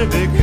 had big